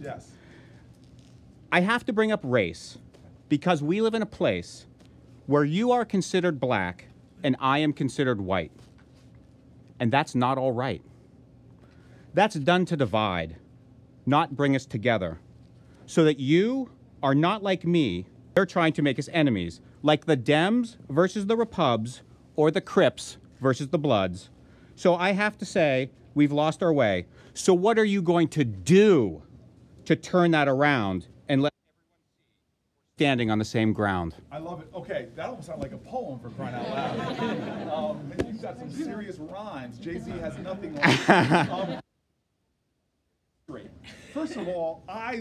Yes. I have to bring up race because we live in a place where you are considered black and I am considered white. And that's not all right. That's done to divide, not bring us together. So that you are not like me, they're trying to make us enemies, like the Dems versus the Repubs or the Crips versus the Bloods. So I have to say, we've lost our way. So what are you going to do to turn that around and let everyone see standing on the same ground? I love it. Okay, that almost sounded like a poem for crying out loud. um, you've got some serious rhymes. Jay Z has nothing like um. First of all, I